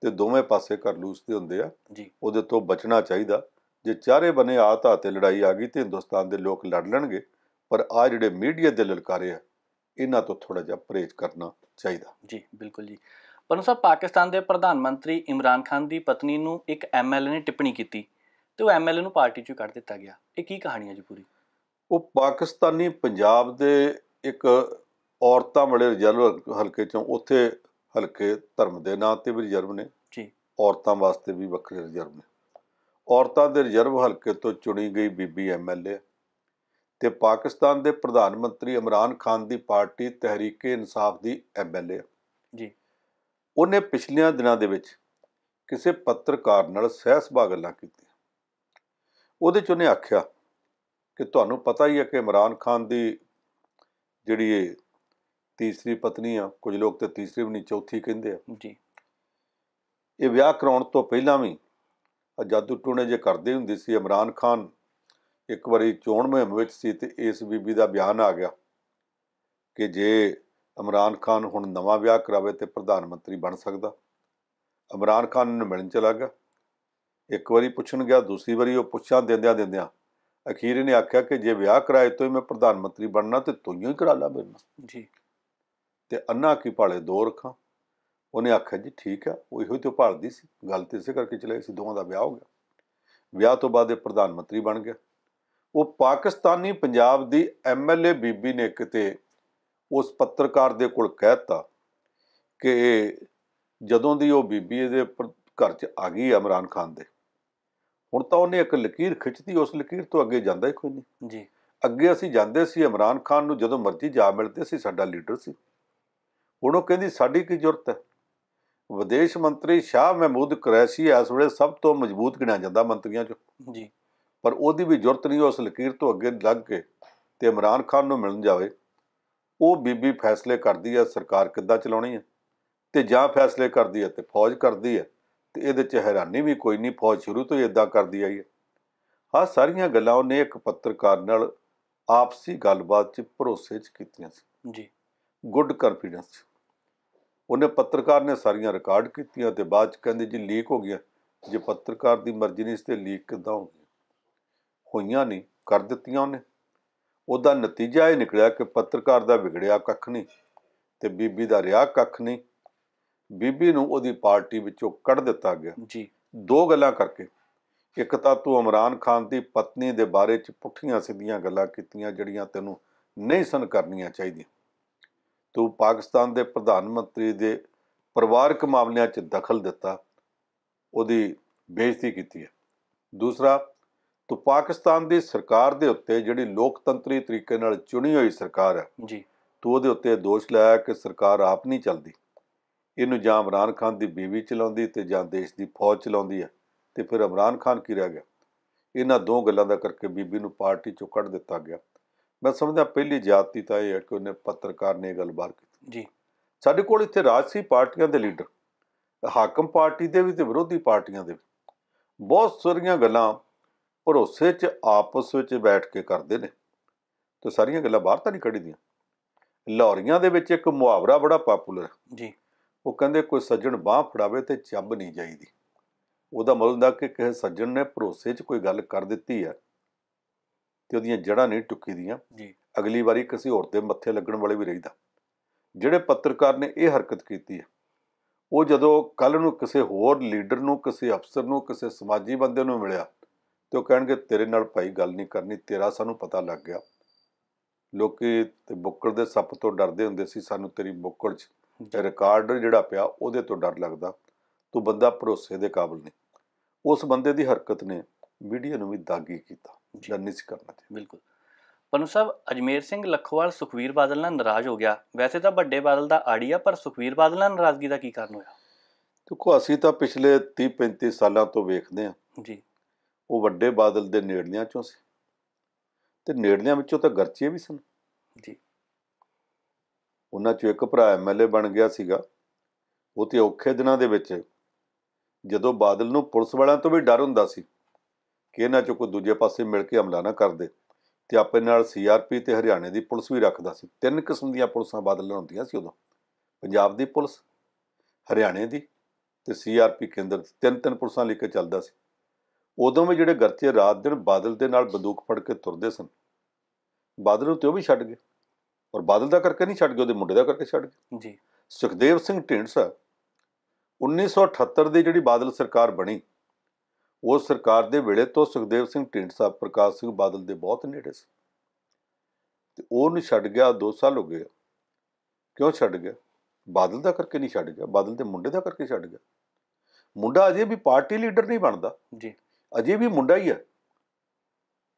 ਤੇ ਦੋਵੇਂ ਪਾਸੇ ਘਰ ਲੂਸਦੇ ਹੁੰਦੇ ਆ ਜੀ। ਉਹਦੇ ਤੋਂ ਬਚਣਾ ਚਾਹੀਦਾ। ਜੇ ਚਾਰੇ ਬੰਨੇ ਆਤ ਤੇ ਲੜਾਈ ਆ ਗਈ ਤੇ ਹਿੰਦੁਸਤਾਨ ਦੇ ਲੋਕ ਲੜ ਲੈਣਗੇ ਪਰ ਆ ਜਿਹੜੇ ਮੀਡੀਆ ਦੇ ਲਲਕਾਰੇ ਆ ਇਹਨਾਂ ਤੋਂ ਥੋੜਾ ਜਿਹਾ ਪਰਹੇਜ਼ ਕਰਨਾ ਚਾਹੀਦਾ। ਜੀ ਬਿਲਕੁਲ ਜੀ। ਪਰ ਸਾਹਿਬ ਪਾਕਿਸਤਾਨ ਦੇ ਪ੍ਰਧਾਨ ਮੰਤਰੀ ਇਮਰਾਨ ਖਾਨ ਦੀ ਪਤਨੀ ਨੂੰ ਇੱਕ ਐਮਐਲਏ ਨੇ ਟਿੱਪਣੀ ਕੀਤੀ ਤੇ ਉਹ ਐਮਐਲਏ ਨੂੰ ਪਾਰਟੀ ਚੋਂ ਕੱਢ ਦਿੱਤਾ ਗਿਆ। ਇਹ ਕੀ ਕਹਾਣੀ ਹੈ ਜੀ ਪੂਰੀ? ਉਹ ਪਾਕਿਸਤਾਨੀ ਪੰਜਾਬ ਦੇ ਇੱਕ ਔਰਤਾਂ ਵਾਲੇ ਰਿਜ਼ਰਵ ਹਲਕੇ ਚੋਂ ਉੱਥੇ ਹਲਕੇ ਧਰਮ ਦੇ ਨਾਂ ਤੇ ਵੀ ਰਿਜ਼ਰਵ ਨੇ। ਜੀ। ਔਰਤਾਂ ਵਾਸਤੇ ਵੀ ਵੱਖਰੇ ਰਿਜ਼ਰਵ ਨੇ। ਔਰਤਾਂ ਦੇ ਰਿਜ਼ਰਵ ਹਲਕੇ ਤੋਂ ਚੁਣੀ ਗਈ ਬੀਬੀ ਐਮਐਲਏ ਤੇ ਪਾਕਿਸਤਾਨ ਦੇ ਪ੍ਰਧਾਨ ਮੰਤਰੀ ਇਮਰਾਨ ਖਾਨ ਦੀ ਪਾਰਟੀ ਤਹਿਰੀਕੇ ਇਨਸਾਫ ਦੀ ਐਮਐਲਏ ਜੀ। ਉਹਨੇ ਪਿਛਲੀਆਂ ਦਿਨਾਂ ਦੇ ਵਿੱਚ ਕਿਸੇ ਪੱਤਰਕਾਰ ਨਾਲ ਸਹਿ-ਸੁਭਾਅ ਗੱਲਾਂ ਕੀਤੀਆਂ। ਉਹਦੇ ਚ ਉਹਨੇ ਆਖਿਆ ਕਿ ਤੁਹਾਨੂੰ ਪਤਾ ਹੀ ਹੈ ਕਿ ਇਮਰਾਨ ਖਾਨ ਦੀ ਜਿਹੜੀ ਇਹ ਤੀਸਰੀ ਪਤਨੀ ਆ ਕੁਝ ਲੋਕ ਤੇ ਤੀਸਰੀ ਵੀ ਨਹੀਂ ਚੌਥੀ ਕਹਿੰਦੇ ਆ। ਜੀ। ਇਹ ਵਿਆਹ ਕਰਾਉਣ ਤੋਂ ਪਹਿਲਾਂ ਵੀ ਆਹ ਜਾਦੂ ਟੂਣੇ ਜੇ ਕਰਦੇ ਹੁੰਦੀ ਸੀ ਇਮਰਾਨ ਖਾਨ ਇੱਕ ਵਾਰੀ ਚੋਣ ਮੁਹਿੰਮ ਵਿੱਚ ਸੀ ਤੇ ਇਸ ਬੀਬੀ ਦਾ ਬਿਆਨ ਆ ਗਿਆ ਕਿ ਜੇ ਇਮਰਾਨ ਖਾਨ ਹੁਣ ਨਵਾਂ ਵਿਆਹ ਕਰਾਵੇ ਤੇ ਪ੍ਰਧਾਨ ਮੰਤਰੀ ਬਣ ਸਕਦਾ। ਇਮਰਾਨ ਖਾਨ ਨੂੰ ਮਿਲਣ ਚਲਾ ਗਿਆ। ਇੱਕ ਵਾਰੀ ਪੁੱਛਣ ਗਿਆ ਦੂਸਰੀ ਵਾਰੀ ਉਹ ਪੁੱਛਾਂ ਦਿੰਦਿਆਂ ਦਿੰਦਿਆਂ ਅਖੀਰ ਇਹਨੇ ਆਖਿਆ ਕਿ ਜੇ ਵਿਆਹ ਕਰਾਏ ਤੋਂ ਹੀ ਮੈਂ ਪ੍ਰਧਾਨ ਮੰਤਰੀ ਬਣਨਾ ਤੇ ਤੂੰ ਹੀ ਕਰਾ ਲਾ ਮੇਰੇ ਨਾਲ। ਜੀ। ਤੇ ਅੰਨਾ ਕੀ ਭਾਲੇ ਦੋ ਰੱਖਾਂ। ਉਹਨੇ ਆਖਿਆ ਜੀ ਠੀਕ ਆ ਉਹ ਇਹੋ ਤੇ ਭਾਲਦੀ ਸੀ ਗੱਲ ਤੇ ਇਸੇ ਕਰਕੇ ਚਲਾਈ ਸੀ ਦੋਵਾਂ ਦਾ ਵਿਆਹ ਹੋ ਗਿਆ। ਵਿਆਹ ਤੋਂ ਬਾਅਦ ਇਹ ਪ੍ਰਧਾਨ ਮੰਤਰੀ ਬਣ ਗਿਆ। ਉਹ ਪਾਕਿਸਤਾਨੀ ਪੰਜਾਬ ਦੀ ਐਮਐਲਏ ਬੀਬੀ ਨੇ ਕਿਤੇ ਉਸ ਪੱਤਰਕਾਰ ਦੇ ਕੋਲ ਕਹਿਤਾ ਕਿ ਜਦੋਂ ਦੀ ਉਹ ਬੀਬੀ ਇਹਦੇ ਘਰ 'ਚ ਆ ਗਈ ਇਮਰਾਨ ਖਾਨ ਦੇ ਹੁਣ ਤਾਂ ਉਹਨੇ ਇੱਕ ਲਕੀਰ ਖਿੱਚਤੀ ਉਸ ਲਕੀਰ ਤੋਂ ਅੱਗੇ ਜਾਂਦਾ ਹੀ ਕੋਈ ਨਹੀਂ। ਜੀ। ਅੱਗੇ ਅਸੀਂ ਜਾਂਦੇ ਸੀ ਇਮਰਾਨ ਖਾਨ ਨੂੰ ਜਦੋਂ ਮਰਜ਼ੀ ਜਾ ਮਿਲਦੇ ਸੀ ਸਾਡਾ ਲੀਡਰ ਸੀ। ਹੁਣ ਉਹ ਕਹਿੰਦੀ ਸਾਡੀ ਕੀ ਜ਼ਰੂਰਤ ਹੈ? ਵਿਦੇਸ਼ ਮੰਤਰੀ ਸ਼ਾਹ ਮਹਿਮੂਦ ਕੁਰੈਸ਼ੀ ਇਸ ਵੇਲੇ ਸਭ ਤੋਂ ਮਜ਼ਬੂਤ ਗਿਣਿਆ ਜਾਂਦਾ ਮੰਤਰੀਆਂ 'ਚ। ਜੀ। ਪਰ ਉਹਦੀ ਵੀ ਜ਼ਰੂਰਤ ਨਹੀਂ ਉਸ ਲਕੀਰ ਤੋਂ ਅੱਗੇ ਲੱਗ ਕੇ ਤੇ ਇਮਰਾਨ ਖਾਨ ਨੂੰ ਮਿਲਣ ਜਾਵੇ ਉਹ ਬੀਬੀ ਫੈਸਲੇ ਕਰਦੀ ਹੈ ਸਰਕਾਰ ਕਿੱਦਾਂ ਚਲਾਉਣੀ ਹੈ? ਤੇ ਜਾਂ ਫੈਸਲੇ ਕਰਦੀ ਹੈ ਤੇ ਫੌਜ ਕਰਦੀ ਹੈ ਤੇ ਇਹਦੇ 'ਚ ਹੈਰਾਨੀ ਵੀ ਕੋਈ ਨਹੀਂ ਫੌਜ ਸ਼ੁਰੂ ਤੋਂ ਹੀ ਇਦਾਂ ਕਰਦੀ ਆਈ ਹੈ। ਆਹ ਸਾਰੀਆਂ ਗੱਲਾਂ ਉਹਨੇ ਇੱਕ ਪੱਤਰਕਾਰ ਨਾਲ ਆਪਸੀ ਗੱਲਬਾਤ 'ਚ ਭਰੋਸੇ 'ਚ ਕੀਤੀਆਂ ਸੀ। ਜੀ। ਗੁੱਡ ਕੌਨਫੀਡੈਂਸ ਉਹਨੇ ਪੱਤਰਕਾਰ ਨੇ ਸਾਰੀਆਂ ਰਿਕਾਰਡ ਕੀਤੀਆਂ ਤੇ ਬਾਅਦ 'ਚ ਕਹਿੰਦੇ ਜੀ ਲੀਕ ਹੋ ਗਿਆ ਜੇ ਪੱਤਰਕਾਰ ਦੀ ਮਰਜ਼ੀ ਨਹੀਂ ਸੀ ਤੇ ਲੀਕ ਕਿੱਦਾਂ ਹੋ ਗਈ ਹੋਈਆਂ ਨਹੀਂ ਕਰ ਦਿੱਤੀਆਂ ਉਹਨੇ। ਉਹਦਾ ਨਤੀਜਾ ਇਹ ਨਿਕਲਿਆ ਕਿ ਪੱਤਰਕਾਰ ਦਾ ਵਿਗੜਿਆ ਕੱਖ ਨਹੀਂ ਤੇ ਬੀਬੀ ਦਾ ਰਿਹਾ ਕੱਖ ਨਹੀਂ। ਬੀਬੀ ਨੂੰ ਉਹਦੀ ਪਾਰਟੀ ਵਿੱਚੋਂ ਕੱਢ ਦਿੱਤਾ ਗਿਆ। ਜੀ। ਦੋ ਗੱਲਾਂ ਕਰਕੇ। ਇੱਕ ਤਾਂ ਤੂੰ ਇਮਰਾਨ ਖਾਨ ਦੀ ਪਤਨੀ ਦੇ ਬਾਰੇ ਚ ਪੁੱਠੀਆਂ ਸਿੱਧੀਆਂ ਗੱਲਾਂ ਕੀਤੀਆਂ ਜਿਹੜੀਆਂ ਤੈਨੂੰ ਨਹੀਂ ਸਨ ਕਰਨੀਆਂ ਚਾਹੀਦੀਆਂ। ਤੂੰ ਪਾਕਿਸਤਾਨ ਦੇ ਪ੍ਰਧਾਨ ਮੰਤਰੀ ਦੇ ਪਰਿਵਾਰਕ ਮਾਮਲਿਆਂ 'ਚ ਦਖਲ ਦਿੱਤਾ ਉਹਦੀ ਬੇਇੱਜ਼ਤੀ ਕੀਤੀ ਹੈ। ਦੂਸਰਾ ਤੂੰ ਪਾਕਿਸਤਾਨ ਦੀ ਸਰਕਾਰ ਦੇ ਉੱਤੇ ਜਿਹੜੀ ਲੋਕਤੰਤਰੀ ਤਰੀਕੇ ਨਾਲ ਚੁਣੀ ਹੋਈ ਸਰਕਾਰ ਹੈ ਜੀ। ਤੂੰ ਉਹਦੇ ਉੱਤੇ ਦੋਸ਼ ਲਾਇਆ ਕਿ ਸਰਕਾਰ ਆਪ ਨਹੀਂ ਚੱਲਦੀ। ਇਹਨੂੰ ਜਾਂ ਇਮਰਾਨ ਖਾਨ ਦੀ ਬੀਵੀ ਚਲਾਉਂਦੀ ਤੇ ਜਾਂ ਦੇਸ਼ ਦੀ ਫੌਜ ਚਲਾਉਂਦੀ ਹੈ ਤੇ ਫਿਰ ਇਮਰਾਨ ਖਾਨ ਕੀ ਰਹਿ ਗਿਆ? ਇਹਨਾਂ ਦੋ ਗੱਲਾਂ ਦਾ ਕਰਕੇ ਬੀਬੀ ਨੂੰ ਪਾਰਟੀ ਚੋਂ ਕੱਢ ਦਿੱਤਾ ਗਿਆ। ਮੈਂ ਸਮਝਦਾ ਪਹਿਲੀ ਜ਼ਿਆਦਤੀ ਤਾਂ ਇਹ ਹੈ ਕਿ ਉਹਨੇ ਪੱਤਰਕਾਰ ਨੇ ਇਹ ਗੱਲ ਬਾਹਰ ਕੀਤੀ। ਜੀ। ਸਾਡੇ ਕੋਲ ਇੱਥੇ ਰਾਜਸੀ ਪਾਰਟੀਆਂ ਦੇ ਲੀਡਰ ਹਾਕਮ ਪਾਰਟੀ ਦੇ ਵੀ ਤੇ ਵਿਰੋਧੀ ਪਾਰਟੀਆਂ ਦੇ ਵੀ। ਬਹੁਤ ਸਾਰੀਆਂ ਗੱਲਾਂ ਭਰੋਸੇ 'ਚ ਆਪਸ ਵਿੱਚ ਬੈਠ ਕੇ ਕਰਦੇ ਨੇ। ਤੇ ਸਾਰੀਆਂ ਗੱਲਾਂ ਬਾਹਰ ਤਾਂ ਨਹੀਂ ਕੱਢੀਆਂ ਲਾਹੌਰੀਆਂ ਦੇ ਵਿੱਚ ਇੱਕ ਮੁਹਾਵਰਾ ਬੜਾ ਪਪੂਲਰ ਜੀ। ਉਹ ਕਹਿੰਦੇ ਕੋਈ ਸੱਜਣ ਬਾਹ ਫੜਾਵੇ ਤੇ ਚੱਬ ਨਹੀਂ ਜਾਈਦੀ। ਉਹਦਾ ਮਤਲਬ ਹੁੰਦਾ ਕਿ ਕਿਸੇ ਸੱਜਣ ਨੇ ਭਰੋਸੇ 'ਚ ਕੋਈ ਗੱਲ ਕਰ ਦਿੱਤੀ ਹੈ। ਤੇ ਉਹਦੀਆਂ ਜੜ੍ਹਾਂ ਨਹੀਂ ਟੁੱਕੀ ਦੀਆਂ। ਜੀ। ਅਗਲੀ ਵਾਰੀ ਕਿਸੇ ਹੋਰ ਦੇ ਮੱਥੇ ਲੱਗਣ ਵਾਲੇ ਵੀ ਰਹੀਦਾ। ਜਿਹੜੇ ਪੱਤਰਕਾਰ ਨੇ ਇਹ ਹਰਕਤ ਕੀਤੀ ਹੈ ਉਹ ਜਦੋਂ ਕੱਲ ਨੂੰ ਕਿਸੇ ਹੋਰ ਲੀਡਰ ਨੂੰ ਕਿਸੇ ਅਫਸਰ ਨੂੰ ਕਿਸੇ ਸਮਾਜੀ ਬੰਦੇ ਨੂੰ ਮਿਲਿਆ ਤੇ ਉਹ ਕਹਿਣਗੇ ਤੇਰੇ ਨਾਲ ਭਾਈ ਗੱਲ ਨਹੀਂ ਕਰਨੀ ਤੇਰਾ ਸਾਨੂੰ ਪਤਾ ਲੱਗ ਗਿਆ। ਲੋਕੀ ਤੇ ਬੁੱਕੜ ਦੇ ਸੱਪ ਤੋਂ ਡਰਦੇ ਹੁੰਦੇ ਸੀ ਸਾਨੂੰ ਤੇਰੀ ਬੁੱਕੜ 'ਚ ਰਿਕਾਰਡ ਜਿਹੜਾ ਪਿਆ ਉਹਦੇ ਤੋਂ ਡਰ ਲੱਗਦਾ। ਤੂੰ ਬੰਦਾ ਭਰੋਸੇ ਦੇ ਕਾਬਿਲ ਨਹੀਂ। ਉਸ ਬੰਦੇ ਦੀ ਹਰਕਤ ਨੇ ਮੀਡੀਆ ਨੂੰ ਵੀ ਦਾਗੀ ਕੀਤਾ। ਜੀ। ਜਨ ਨਹੀਂ ਸੀ ਕਰਨਾ ਬਿਲਕੁਲ। ਪਨੂ ਸਾਹਿਬ ਅਜਮੇਰ ਸਿੰਘ ਲੱਖੋਵਾਲ ਸੁਖਵੀਰ ਬਾਦਲ ਨਾਲ ਨਾਰਾਜ਼ ਹੋ ਗਿਆ। ਵੈਸੇ ਤਾਂ ਵੱਡੇ ਬਾਦਲ ਦਾ ਆੜੀ ਆ ਪਰ ਸੁਖਵੀਰ ਬਾਦਲ ਨਾਲ ਨਾਰਾਜ਼ਗੀ ਦਾ ਕੀ ਕਾਰਨ ਹੋਇਆ? ਦੇਖੋ ਅਸੀਂ ਤਾਂ ਪਿਛਲੇ 30 35 ਸਾਲਾਂ ਤੋਂ ਵੇਖਦੇ ਹਾਂ। ਜੀ। ਉਹ ਵੱਡੇ ਬਾਦਲ ਦੇ ਨੇੜਲਿਆਂ ਚੋਂ ਸੀ। ਤੇ ਨੇੜਲਿਆਂ ਵਿੱਚੋਂ ਤਾਂ ਗਰਚੇ ਵੀ ਸਨ। ਜੀ। ਉਹਨਾਂ ਚੋਂ ਇੱਕ ਭਰਾ ਐਮਐਲਏ ਬਣ ਗਿਆ ਸੀਗਾ। ਉਹ ਤੇ ਔਖੇ ਦਿਨਾਂ ਦੇ ਵਿੱਚ ਜਦੋਂ ਬਾਦਲ ਨੂੰ ਪੁਲਿਸ ਵਾਲਿਆਂ ਤੋਂ ਵੀ ਡਰ ਹੁੰਦਾ ਸੀ। ਕਿ ਇਹਨਾਂ ਚੋਂ ਕੋਈ ਦੂਜੇ ਪਾਸੇ ਮਿਲ ਕੇ ਹਮਲਾ ਨਾ ਕਰਦੇ ਤੇ ਆਪਣੇ ਨਾਲ ਸੀਆਰਪੀ ਤੇ ਹਰਿਆਣੇ ਦੀ ਪੁਲਿਸ ਵੀ ਰੱਖਦਾ ਸੀ। ਤਿੰਨ ਕਿਸਮ ਦੀਆਂ ਪੁਲਿਸਾਂ ਬਾਦਲ ਨਾਲ ਹੁੰਦੀਆਂ ਸੀ ਉਦੋਂ। ਪੰਜਾਬ ਦੀ ਪੁਲਿਸ ਹਰਿਆਣੇ ਦੀ ਤੇ ਸੀਆਰਪੀ ਕੇਂਦਰ ਦੀ। ਤਿੰਨ ਤਿੰਨ ਪੁਲਿਸਾਂ ਲੈ ਕੇ ਚੱਲਦਾ ਸੀ। ਉਦੋਂ ਵੀ ਜਿਹੜੇ ਗਰਚੇ ਰਾਤ ਦਿਨ ਬਾਦਲ ਦੇ ਨਾਲ ਬੰਦੂਕ ਫੜ ਕੇ ਤੁਰਦੇ ਸਨ। ਬਾਦਲ ਨੂੰ ਤੇ ਉਹ ਵੀ ਛੱਡ ਗਏ। ਔਰ ਬਾਦਲ ਦਾ ਕਰਕੇ ਨਹੀਂ ਛੱਡ ਗਏ ਉਹਦੇ ਮੁੰਡੇ ਦਾ ਕਰਕੇ ਛੱਡ ਗਏ। ਜੀ। ਸੁਖਦੇਵ ਸਿੰਘ ਢੀਂਡਸਾ 1978 ਦੀ ਜਿਹੜੀ ਬਾਦਲ ਸਰਕਾਰ ਬਣੀ ਉਸ ਸਰਕਾਰ ਦੇ ਵੇਲੇ ਤੋਂ ਸੁਖਦੇਵ ਸਿੰਘ ਢੀਂਡਸਾ ਪ੍ਰਕਾਸ਼ ਸਿੰਘ ਬਾਦਲ ਦੇ ਬਹੁਤ ਨੇੜੇ ਸੀ। ਤੇ ਉਹ ਨਹੀਂ ਛੱਡ ਗਿਆ 2 ਸਾਲ ਹੋ ਗਏ ਕਿਉਂ ਛੱਡ ਗਿਆ? ਬਾਦਲ ਦਾ ਕਰਕੇ ਨਹੀਂ ਛੱਡ ਗਿਆ ਬਾਦਲ ਦੇ ਮੁੰਡੇ ਦਾ ਕਰਕੇ ਛੱਡ ਗਿਆ। ਮੁੰਡਾ ਅਜੇ ਵੀ ਪਾਰਟੀ ਲੀਡਰ ਨਹੀਂ ਬਣਦਾ। ਜੀ। ਅਜੇ ਵੀ ਮੁੰਡਾ ਹੀ ਹੈ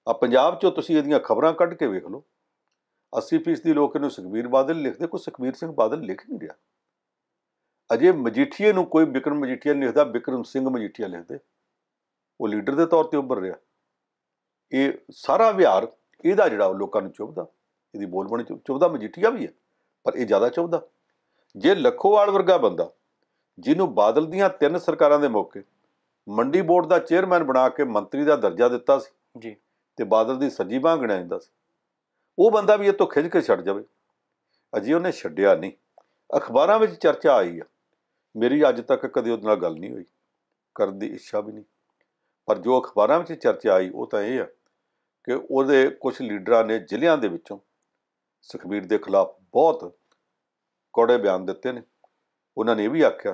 ਆ ਪੰਜਾਬ 'ਚੋਂ ਤੁਸੀਂ ਇਹਦੀਆਂ ਖਬਰਾਂ ਕੱਢ ਕੇ ਵੇਖ ਲਓ। 80% ਦੀ ਲੋਕ ਇਹਨੂੰ ਸੁਖਬੀਰ ਬਾਦਲ ਲਿਖਦੇ ਕੋਈ ਸੁਖਬੀਰ ਸਿੰਘ ਬਾਦਲ ਲਿਖ ਨਹੀਂ ਰਿਹਾ। ਅਜੇ ਮਜੀਠੀਏ ਨੂੰ ਕੋਈ ਬਿਕਰਮ ਮਜੀਠੀਆ ਨਹੀਂ ਲਿਖਦਾ ਬਿਕਰਮ ਸਿੰਘ ਮਜੀਠੀਆ ਲਿਖਦੇ। ਉਹ ਲੀਡਰ ਦੇ ਤੌਰ ਤੇ ਉੱਭਰ ਰਿਹਾ। ਇਹ ਸਾਰਾ ਵਿਹਾਰ ਇਹਦਾ ਜਿਹੜਾ ਉਹ ਲੋਕਾਂ ਨੂੰ ਚੁਭਦਾ। ਇਹਦੀ ਬੋਲਬਾਣੀ ਚੁਭਦਾ ਮਜੀਠੀਆ ਵੀ ਹੈ ਪਰ ਇਹ ਜ਼ਿਆਦਾ ਚੁਭਦਾ। ਜੇ ਲੱਖੋਵਾਲ ਵਰਗਾ ਬੰਦਾ ਜਿਹਨੂੰ ਬਾਦਲ ਦੀਆਂ ਤਿੰਨ ਸਰਕਾਰਾਂ ਦੇ ਮੌਕੇ ਮੰਡੀ ਬੋਰਡ ਦਾ ਚੇਅਰਮੈਨ ਬਣਾ ਕੇ ਮੰਤਰੀ ਦਾ ਦਰਜਾ ਦਿੱਤਾ ਸੀ ਜੀ। ਤੇ ਬਾਦਲ ਦੀ ਸੱਜੀ ਬਾਂਹ ਗਿਣਿਆ ਜਾਂਦਾ ਸੀ ਉਹ ਬੰਦਾ ਵੀ ਇਹ ਤੋਂ ਖਿੱਚ ਕੇ ਛੱਡ ਜਾਵੇ। ਅਜੇ ਉਹਨੇ ਛੱਡਿਆ ਨਹੀਂ। ਅਖਬਾਰਾਂ ਵਿੱਚ ਚਰਚਾ ਆਈ ਆ। ਮੇਰੀ ਅੱਜ ਤੱਕ ਕਦੇ ਉਹਦੇ ਨਾਲ ਗੱਲ ਨਹੀਂ ਹੋਈ। ਕਰਨ ਦੀ ਇੱਛਾ ਵੀ ਨਹੀਂ। ਪਰ ਜੋ ਅਖਬਾਰਾਂ ਵਿੱਚ ਚਰਚਾ ਆਈ, ਉਹ ਤਾਂ ਇਹ ਆ ਕਿ ਉਹਦੇ ਕੁਝ ਲੀਡਰਾਂ ਨੇ ਜ਼ਿਲ੍ਹਿਆਂ ਦੇ ਵਿੱਚੋਂ ਸੁਖਬੀਰ ਦੇ ਖਿਲਾਫ ਬਹੁਤ ਕੌੜੇ ਬਿਆਨ ਦਿੱਤੇ ਨੇ। ਉਹਨਾਂ ਨੇ ਇਹ ਵੀ ਆਖਿਆ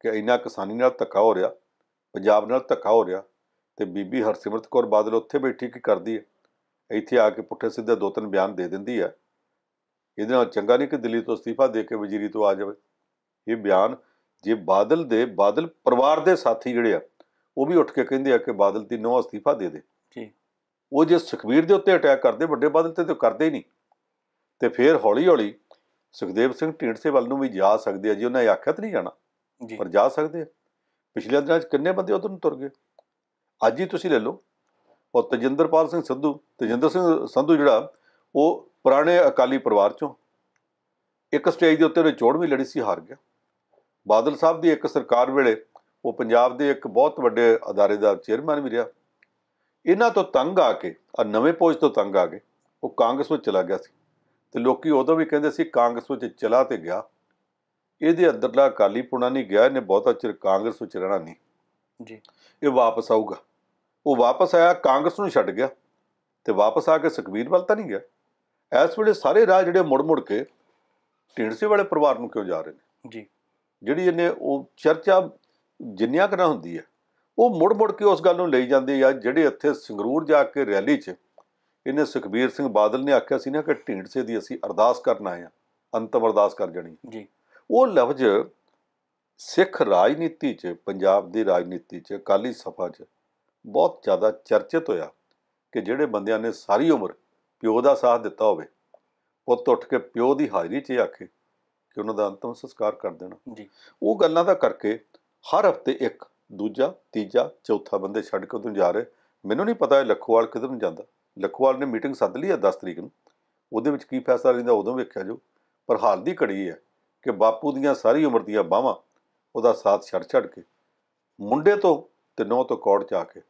ਕਿ ਇੰਨਾ ਕਿਸਾਨੀ ਨਾਲ ਧੱਕਾ ਹੋ ਰਿਹਾ, ਪੰਜਾਬ ਨਾਲ ਧੱਕਾ ਹੋ ਰਿਹਾ ਤੇ ਬੀਬੀ ਹਰਸਿਮਰਤ ਕੌਰ ਬਾਦਲ ਉੱਥੇ ਬੈਠੀ ਕੀ ਕਰਦੀ ਹੈ? ਇੱਥੇ ਆ ਕੇ ਪੁੱਠੇ ਸਿੱਧੇ ਦੋ ਤਿੰਨ ਬਿਆਨ ਦੇ ਦਿੰਦੀ ਹੈ। ਇਹਦੇ ਨਾਲ ਚੰਗਾ ਨਹੀਂ ਕਿ ਦਿੱਲੀ ਤੋਂ ਅਸਤੀਫਾ ਦੇ ਕੇ ਵਜ਼ੀਰੀ ਤੋਂ ਆ ਜਾਵੇ। ਇਹ ਬਿਆਨ ਜੇ ਬਾਦਲ ਦੇ, ਬਾਦਲ ਪਰਿਵਾਰ ਦੇ ਸਾਥੀ ਜਿਹੜੇ ਆ ਉਹ ਵੀ ਉੱਠ ਕੇ ਕਹਿੰਦੇ ਆ ਕਿ ਬਾਦਲ ਦੀ ਨੋ ਅਸਤੀਫਾ ਦੇ ਦੇ। ਜੀ। ਉਹ ਜੇ ਸੁਖਬੀਰ ਦੇ ਉੱਤੇ ਅਟੈਕ ਕਰਦੇ ਵੱਡੇ ਬਾਦਲ ਤੇ ਤਾਂ ਕਰਦੇ ਹੀ ਨਹੀਂ। ਤੇ ਫਿਰ ਹੌਲੀ ਹੌਲੀ ਸੁਖਦੇਵ ਸਿੰਘ ਢੀਂਡਸੇ ਵੱਲ ਨੂੰ ਵੀ ਜਾ ਸਕਦੇ ਆ ਜੀ ਉਹਨਾਂ ਆਖਿਆ ਤਾਂ ਨਹੀਂ ਜਾਣਾ ਜੀ। ਪਰ ਜਾ ਸਕਦੇ ਆ। ਪਿਛਲੇ ਦਿਨਾਂ 'ਚ ਕਿੰਨੇ ਬੰਦੇ ਉਧਰ ਨੂੰ ਤੁਰ ਗਏ? ਅੱਜ ਹੀ ਤੁਸੀਂ ਲੈ ਲਓ। ਉਹ ਤਜਿੰਦਰਪਾਲ ਸਿੰਘ ਸੰਧੂ ਤਜਿੰਦਰ ਸਿੰਘ ਸੰਧੂ ਜਿਹੜਾ ਉਹ ਪੁਰਾਣੇ ਅਕਾਲੀ ਪਰਿਵਾਰ ਚੋਂ ਇੱਕ ਸਟੇਜ ਦੇ ਉੱਤੇ ਉਹਨੇ ਚੋਣ ਵੀ ਲੜੀ ਸੀ ਹਾਰ ਗਿਆ। ਬਾਦਲ ਸਾਹਿਬ ਦੀ ਇੱਕ ਸਰਕਾਰ ਵੇਲੇ ਉਹ ਪੰਜਾਬ ਦੇ ਇੱਕ ਬਹੁਤ ਵੱਡੇ ਅਦਾਰੇ ਦਾ ਚੇਅਰਮੈਨ ਵੀ ਰਿਹਾ। ਇਹਨਾਂ ਤੋਂ ਤੰਗ ਆ ਕੇ ਆ ਨਵੇਂ ਪੋਜ ਤੋਂ ਤੰਗ ਆ ਕੇ ਉਹ ਕਾਂਗਰਸ ਵਿੱਚ ਚਲਾ ਗਿਆ ਸੀ। ਤੇ ਲੋਕੀ ਉਦੋਂ ਵੀ ਕਹਿੰਦੇ ਸੀ ਕਾਂਗਰਸ ਵਿੱਚ ਚਲਾ ਤੇ ਗਿਆ। ਇਹਦੇ ਅੰਦਰਲਾ ਅਕਾਲੀ ਪੁਣਾ ਨਹੀਂ ਗਿਆ ਇਹਨੇ ਬਹੁਤਾ ਚਿਰ ਕਾਂਗਰਸ ਵਿੱਚ ਰਹਿਣਾ ਨਹੀਂ। ਜੀ। ਇਹ ਵਾਪਸ ਆਊਗਾ। ਉਹ ਵਾਪਸ ਆਇਆ ਕਾਂਗਰਸ ਨੂੰ ਛੱਡ ਗਿਆ। ਤੇ ਵਾਪਸ ਆ ਕੇ ਸੁਖਬੀਰ ਵੱਲ ਤਾਂ ਨਹੀਂ ਗਿਆ। ਇਸ ਵੇਲੇ ਸਾਰੇ ਰਾਹ ਜਿਹੜੇ ਮੁੜ ਮੁੜ ਕੇ ਢੀਂਡਸੇ ਵਾਲੇ ਪਰਿਵਾਰ ਨੂੰ ਕਿਉਂ ਜਾ ਰਹੇ ਨੇ? ਜੀ। ਜਿਹੜੀ ਇਹਨੇ ਉਹ ਚਰਚਾ ਜਿੰਨਿਆਂ ਕੁ ਨਾ ਹੁੰਦੀ ਹੈ ਉਹ ਮੁੜ ਮੁੜ ਕੇ ਉਸ ਗੱਲ ਨੂੰ ਲਈ ਜਾਂਦੇ ਆ ਜਿਹੜੇ ਇੱਥੇ ਸੰਗਰੂਰ ਜਾ ਕੇ ਰੈਲੀ 'ਚ ਇਹਨੇ ਸੁਖਬੀਰ ਸਿੰਘ ਬਾਦਲ ਨੇ ਆਖਿਆ ਸੀ ਨਾ ਕਿ ਢੀਂਡਸੇ ਦੀ ਅਸੀਂ ਅਰਦਾਸ ਕਰਨ ਆਏ ਆ ਅੰਤਮ ਅਰਦਾਸ ਕਰ ਜਾਣੀ ਜੀ। ਉਹ ਲਫ਼ਜ਼ ਸਿੱਖ ਰਾਜਨੀਤੀ 'ਚ ਪੰਜਾਬ ਦੀ ਰਾਜਨੀਤੀ 'ਚ ਅਕਾਲੀ ਸਭਾ 'ਚ ਬਹੁਤ ਜ਼ਿਆਦਾ ਚਰਚਿਤ ਹੋਇਆ ਕਿ ਜਿਹੜੇ ਬੰਦਿਆਂ ਨੇ ਸਾਰੀ ਉਮਰ ਪਿਓ ਦਾ ਸਾਥ ਦਿੱਤਾ ਹੋਵੇ ਪੁੱਤ ਉੱਠ ਕੇ ਪਿਓ ਦੀ ਹਾਜ਼ਰੀ 'ਚ ਆਖੇ ਕਿ ਉਹਨਾਂ ਦਾ ਅੰਤਮ ਸੰਸਕਾਰ ਕਰ ਦੇਣਾ। ਜੀ। ਉਹ ਗੱਲਾਂ ਦਾ ਕਰਕੇ ਹਰ ਹਫ਼ਤੇ ਇੱਕ ਦੂਜਾ ਤੀਜਾ ਚੌਥਾ ਬੰਦੇ ਛੱਡ ਕੇ ਉਧਰ ਜਾ ਰਹੇ। ਮੈਨੂੰ ਨਹੀਂ ਪਤਾ ਇਹ ਲੱਖੋਵਾਲ ਕਿੱਧਰ ਨੂੰ ਜਾਂਦਾ। ਲੱਖੋਵਾਲ ਨੇ ਮੀਟਿੰਗ ਸੱਦ ਲਈ ਹੈ 10 ਤਰੀਕ ਨੂੰ। ਉਹਦੇ ਵਿੱਚ ਕੀ ਫੈਸਲਾ ਲੈਂਦਾ ਉਦੋਂ ਵੇਖਿਆ ਜੋ ਪਰ ਹਾਲ ਦੀ ਘੜੀ ਹੈ ਕਿ ਬਾਪੂ ਦੀਆਂ ਸਾਰੀ ਉਮਰ ਦੀਆਂ ਬਾਹਾਂ ਉਹਦਾ ਸਾਥ ਛੱਡ ਛੱਡ ਕੇ ਮੁੰਡੇ ਤੋਂ ਤੇ ਨੌ ਤੋਂ ਕੌੜ ਚ ਆ ਕੇ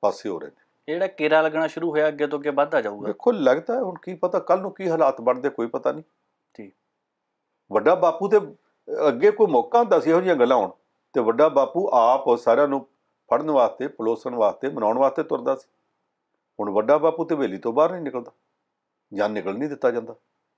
ਪਾਸੇ ਹੋ ਰਹੇ ਨੇ। ਜਿਹੜਾ ਕੇਰਾ ਲੱਗਣਾ ਸ਼ੁਰੂ ਹੋਇਆ ਅੱਗੇ ਤੋਂ ਅੱਗੇ ਵੱਧਦਾ ਜਾਊਗਾ। ਵੇਖੋ ਲੱਗਦਾ ਹੁਣ ਕੀ ਪਤਾ ਕੱਲ ਨੂੰ ਕੀ ਹਾਲਾਤ ਬਣਦੇ ਕੋਈ ਪਤਾ ਨਹੀਂ। ਠੀਕ। ਵੱਡਾ ਬਾਪੂ ਤੇ ਅੱਗੇ ਕੋਈ ਮੌਕਾ ਹੁੰਦਾ ਸੀ ਇਹੋ ਜਿਹੀਆਂ ਗੱਲਾਂ ਹੋਣ। ਤੇ ਵੱਡਾ ਬਾਪੂ ਆਪ ਸਾਰਿਆਂ ਨੂੰ ਫੜਨ ਵਾਸਤੇ ਪਲੋਸਣ ਵਾਸਤੇ ਮਨਾਉਣ ਵਾਸਤੇ ਤੁਰਦਾ ਸੀ। ਹੁਣ ਵੱਡਾ ਬਾਪੂ ਤੇ ਹਵੇਲੀ ਤੋਂ ਬਾਹਰ ਨਹੀਂ ਨਿਕਲਦਾ। ਜਾਂ ਨਿਕਲ ਨਹੀਂ ਦਿੱਤਾ ਜਾਂਦਾ।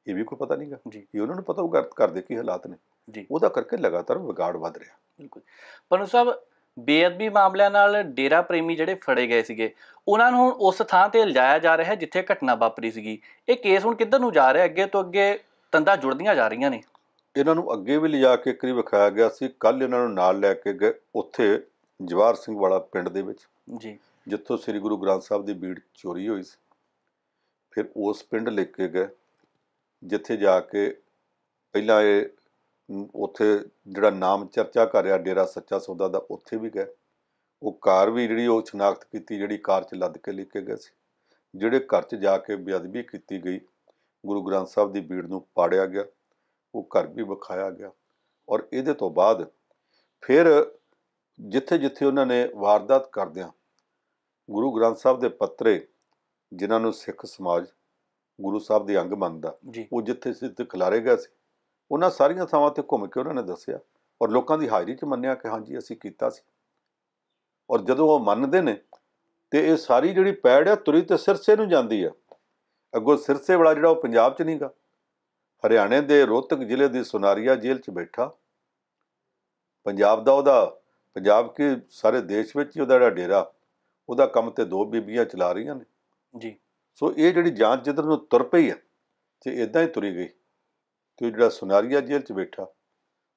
ਇਹ ਵੀ ਕੋਈ ਪਤਾ ਨਹੀਂਗਾ। ਜੀ। ਇਹ ਉਹਨਾਂ ਨੂੰ ਪਤਾ ਹੋਊਗਾ ਘਰ ਦੇ ਕੀ ਹਾਲਾਤ ਨੇ। ਜੀ। ਉਹਦਾ ਕਰਕੇ ਲਗਾਤਾਰ ਵਿਗਾੜ ਵੱਧ ਰਿਹਾ। ਬਿਲਕੁਲ। ਪਨੂ ਸਾਹਿਬ ਬੇਅਦਬੀ ਮਾਮਲਿਆਂ ਨਾਲ ਡੇਰਾ ਪ੍ਰੇਮੀ ਜਿਹੜੇ ਫੜੇ ਗਏ ਸੀਗੇ ਉਹਨਾਂ ਨੂੰ ਹੁਣ ਉਸ ਥਾਂ ਤੇ ਲਿਜਾਇਆ ਜਾ ਰਿਹਾ ਹੈ ਜਿੱਥੇ ਘਟਨਾ ਵਾਪਰੀ ਸੀਗੀ। ਇਹ ਕੇਸ ਹੁਣ ਕਿੱਧਰ ਨੂੰ ਜਾ ਰਿਹਾ? ਅੱਗੇ ਤੋਂ ਅੱਗੇ ਤੰਦਾਂ ਜੁੜਦੀਆਂ ਜਾ ਰਹੀਆਂ ਨੇ। ਇਹਨਾਂ ਨੂੰ ਅੱਗੇ ਵੀ ਲਿਜਾ ਕੇ ਕਰੀ ਵਿਖਾਇਆ ਗਿਆ ਸੀ। ਕੱਲ ਇਹਨਾਂ ਨੂੰ ਨਾਲ ਲੈ ਕੇ ਗਏ ਉੱਥੇ ਜਵਾਰ ਸਿੰਘ ਵਾਲਾ ਪਿੰਡ ਦੇ ਵਿੱਚ ਜੀ। ਜਿੱਥੋਂ ਸ੍ਰੀ ਗੁਰੂ ਗ੍ਰੰਥ ਸਾਹਿਬ ਦੀ ਬੀੜ ਚੋਰੀ ਹੋਈ ਸੀ। ਫਿਰ ਉਸ ਪਿੰਡ ਲੈ ਕੇ ਗਏ ਜਿੱਥੇ ਜਾ ਕੇ ਪਹਿਲਾਂ ਇਹ ਉੱਥੇ ਜਿਹੜਾ ਨਾਮ ਚਰਚਾ ਕਰ ਰਿਹਾ ਡੇਰਾ ਸੱਚਾ ਸੌਦਾ ਦਾ ਉੱਥੇ ਵੀ ਗਏ। ਉਹ ਕਾਰ ਵੀ ਜਿਹੜੀ ਉਹ ਸ਼ਨਾਖਤ ਕੀਤੀ ਜਿਹੜੀ ਕਾਰ 'ਚ ਲੱਦ ਕੇ ਲੈ ਕੇ ਗਏ ਸੀ। ਜਿਹੜੇ ਘਰ 'ਚ ਜਾ ਕੇ ਬੇਅਦਬੀ ਕੀਤੀ ਗਈ ਗੁਰੂ ਗ੍ਰੰਥ ਸਾਹਿਬ ਦੀ ਬੀੜ ਨੂੰ ਪਾੜਿਆ ਗਿਆ। ਉਹ ਘਰ ਵੀ ਵਿਖਾਇਆ ਗਿਆ ਔਰ ਇਹਦੇ ਤੋਂ ਬਾਅਦ ਫਿਰ ਜਿੱਥੇ ਜਿੱਥੇ ਉਹਨਾਂ ਨੇ ਵਾਰਦਾਤ ਕਰਦਿਆਂ ਗੁਰੂ ਗ੍ਰੰਥ ਸਾਹਿਬ ਦੇ ਪੱਤਰੇ ਜਿਨ੍ਹਾਂ ਨੂੰ ਸਿੱਖ ਸਮਾਜ ਗੁਰੂ ਸਾਹਿਬ ਦੇ ਅੰਗ ਮੰਨਦਾ ਉਹ ਜਿੱਥੇ ਸਿੱਧ ਖਿਲਾਰੇ ਗਿਆ ਸੀ। ਉਹਨਾਂ ਸਾਰੀਆਂ ਥਾਵਾਂ ਤੇ ਘੁੰਮ ਕੇ ਉਹਨਾਂ ਨੇ ਦੱਸਿਆ ਔਰ ਲੋਕਾਂ ਦੀ ਹਾਜ਼ਰੀ 'ਚ ਮੰਨਿਆ ਕਿ ਹਾਂਜੀ ਅਸੀਂ ਕੀਤਾ ਸੀ। ਔਰ ਜਦੋਂ ਉਹ ਮੰਨਦੇ ਨੇ ਤੇ ਇਹ ਸਾਰੀ ਜਿਹੜੀ ਪੈੜ ਆ ਤੁਰੀ ਤੇ ਸਿਰਸੇ ਨੂੰ ਜਾਂਦੀ ਆ। ਅੱਗੋਂ ਸਿਰਸੇ ਵਾਲਾ ਜਿਹੜਾ ਉਹ ਪੰਜਾਬ 'ਚ ਨਹੀਂਗਾ ਹਰਿਆਣੇ ਦੇ ਰੋਹਤਕ ਜ਼ਿਲ੍ਹੇ ਦੀ ਸੁਨਾਰੀਆ ਜੇਲ੍ਹ 'ਚ ਬੈਠਾ। ਪੰਜਾਬ ਦਾ ਉਹਦਾ ਪੰਜਾਬ ਕੀ ਸਾਰੇ ਦੇਸ਼ ਵਿੱਚ ਹੀ ਉਹਦਾ ਜਿਹੜਾ ਡੇਰਾ ਉਹਦਾ ਕੰਮ ਤੇ ਦੋ ਬੀਬੀਆਂ ਚਲਾ ਰਹੀਆਂ ਨੇ। ਜੀ। ਸੋ ਇਹ ਜਿਹੜੀ ਜਾਂਚ ਜਿੱਧਰ ਨੂੰ ਤੁਰ ਪਈ ਹੈ ਤੇ ਇਦਾਂ ਹੀ ਤੁਰੀ ਗਈ ਤੇ ਉਹ ਜਿਹੜਾ ਸੁਨਾਰੀਆ ਜੇਲ੍ਹ 'ਚ ਬੈਠਾ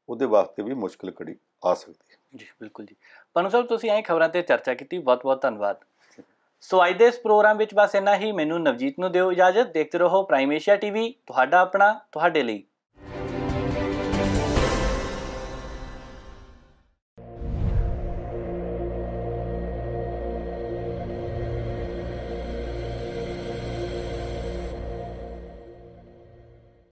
ਉਹਦੇ ਵਾਸਤੇ ਵੀ ਮੁਸ਼ਕਲ ਘੜੀ ਆ ਸਕਦੀ ਹੈ। ਜੀ ਬਿਲਕੁਲ ਜੀ। ਪਨੂ ਸਾਹਿਬ ਤੁਸੀਂ ਐਂ ਖਬਰਾਂ ਤੇ ਚਰਚਾ ਕੀਤੀ ਬਹੁਤ ਬਹੁਤ ਧੰਨਵਾਦ। ਸੋ ਅੱਜ ਦੇ ਇਸ ਪ੍ਰੋਗਰਾਮ ਵਿੱਚ ਬਸ ਇੰਨਾ ਹੀ। ਮੈਨੂੰ ਨਵਜੀਤ ਨੂੰ ਦਿਓ ਇਜਾਜ਼ਤ। ਦੇਖਦੇ ਰਹੋ ਪ੍ਰਾਈਮ ਏਸ਼ੀਆ ਟੀਵੀ ਤੁਹਾਡਾ ਆਪਣਾ, ਤੁਹਾਡੇ ਲਈ।